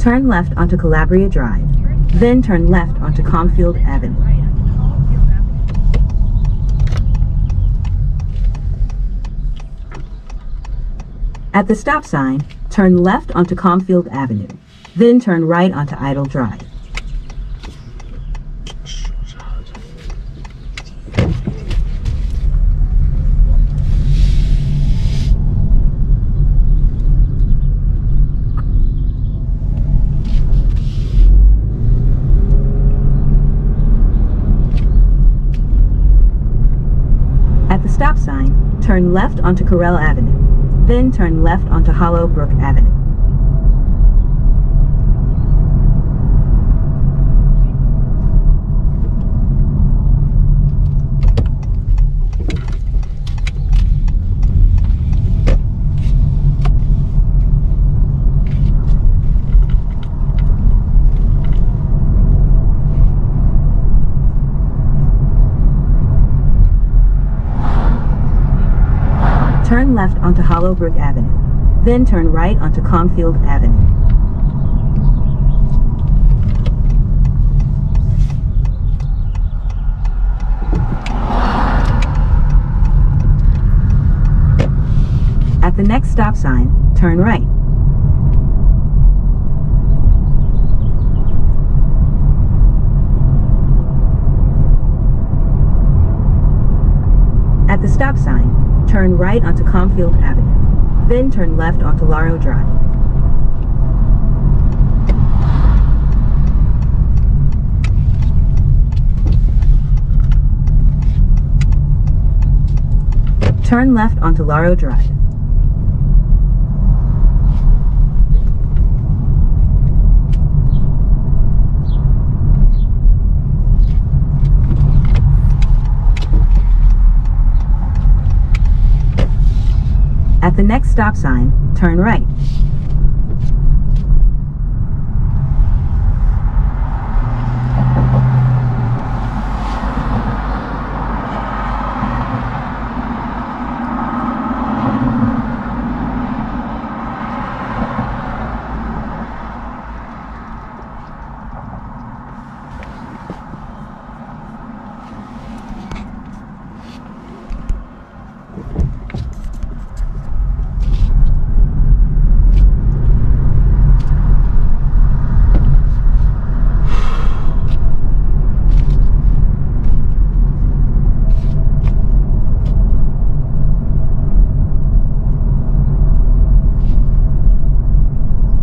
Turn left onto Calabria Drive. Then turn left onto Comfield Avenue. At the stop sign, turn left onto Comfield Avenue. Then turn right onto Idle Drive. At the stop sign, turn left onto Corral Avenue. Then turn left onto Hollow Brook Avenue. Turn left onto Hollowbrook Avenue. Then turn right onto Comfield Avenue. At the next stop sign, turn right. At the stop sign, turn right onto Comfield Avenue. Then turn left onto Laro Drive. Turn left onto Laro Drive. At the next stop sign, turn right.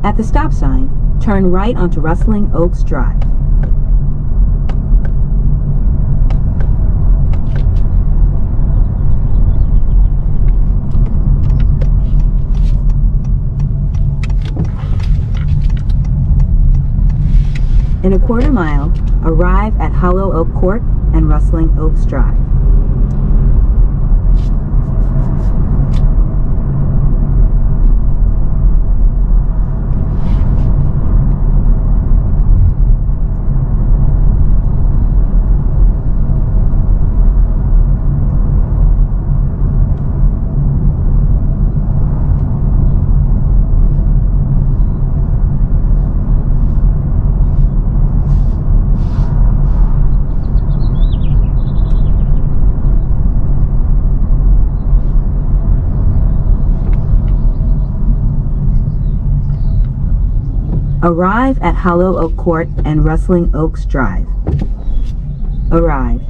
At the stop sign, right onto Rustling Oaks Drive. In a quarter mile, arrive at Hollow Oak Court and Rustling Oaks Drive. Arrive at Hollow Oak Court and Rustling Oaks Drive. Arrive.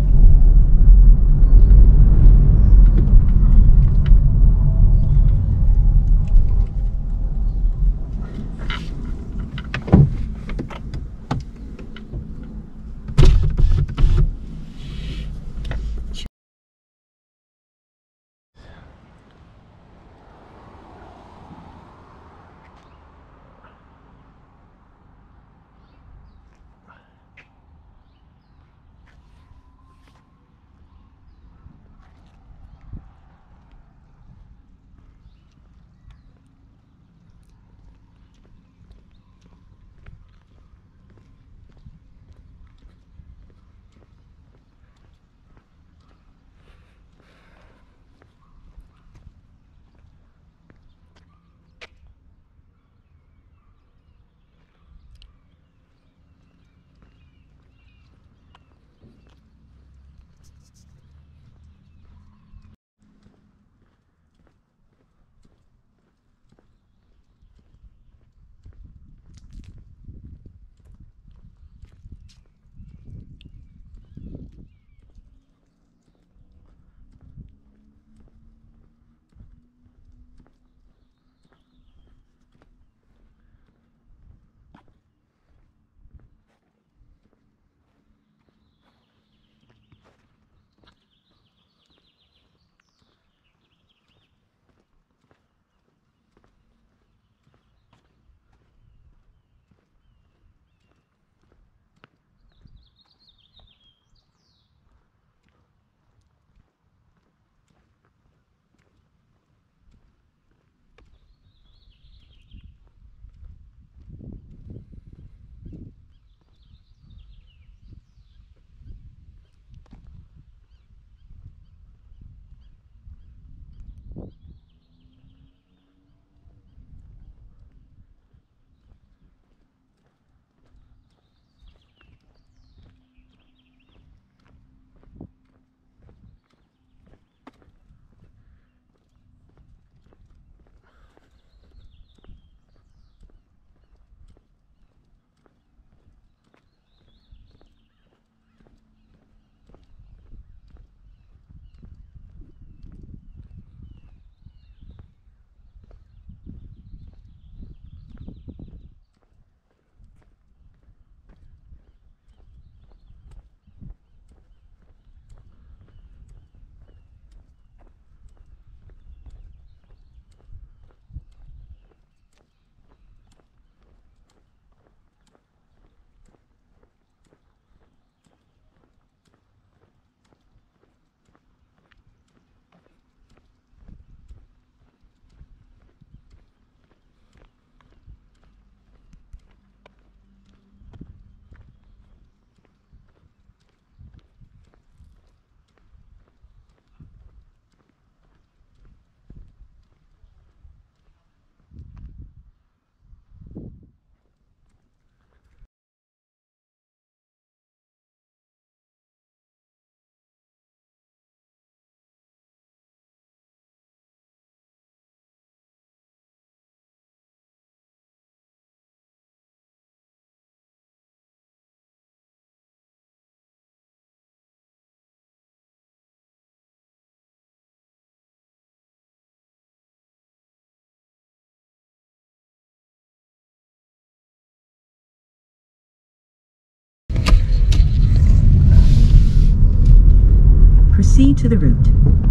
See to the root.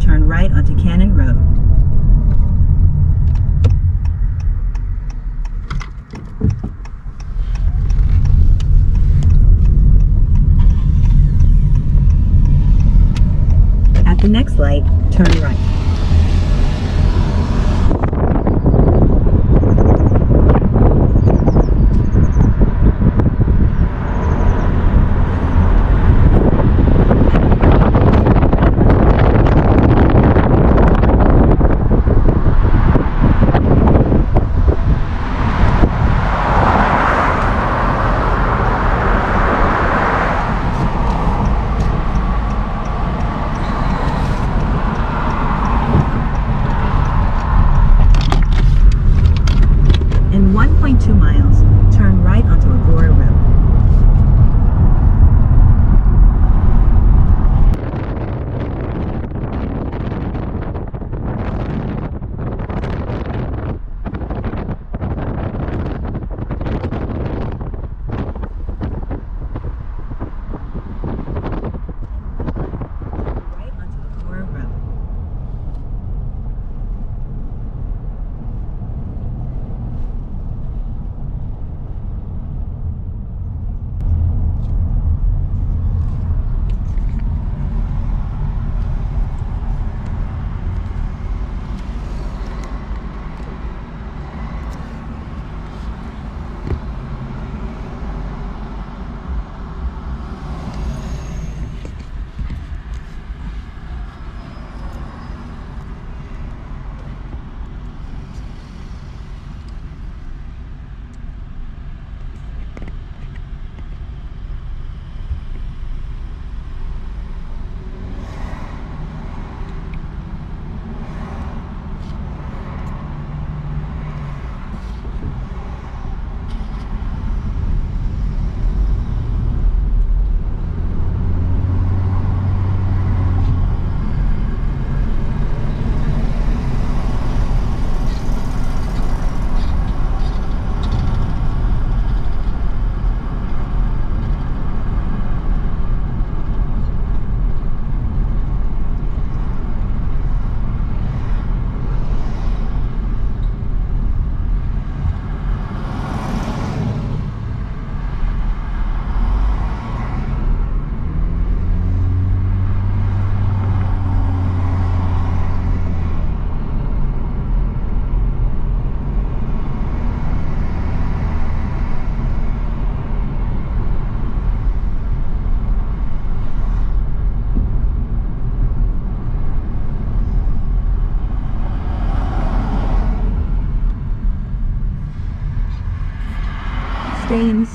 turn right onto Kanan Road. At the next light, turn right.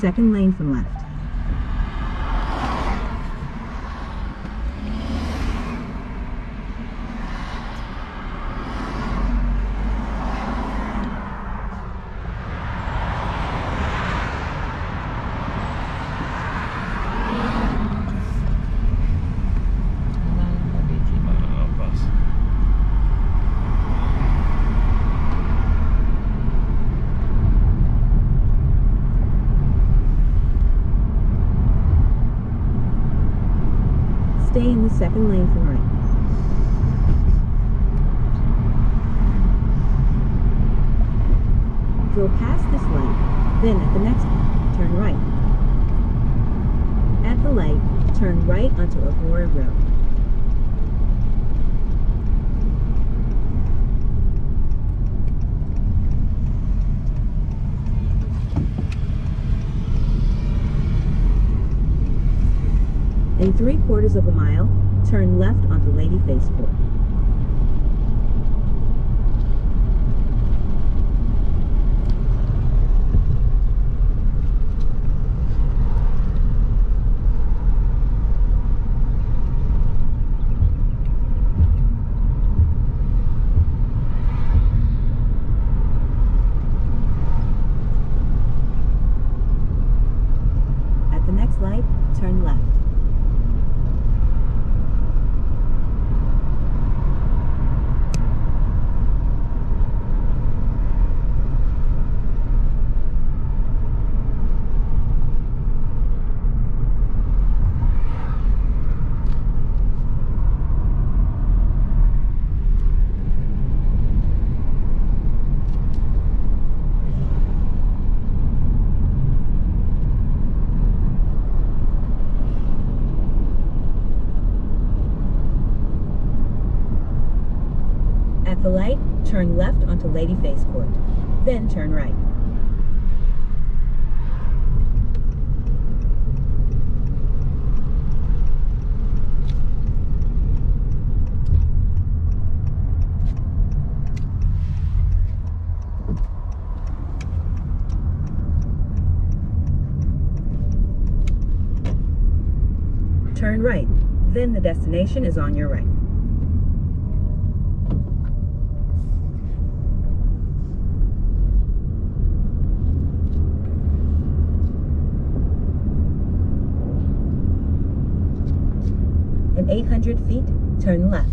second lane from left. Turn left onto Ladyface Court. Then turn right. Turn right. Then the destination is on your right. 800 feet, turn left.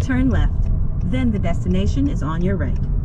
Turn left. Then the destination is on your right.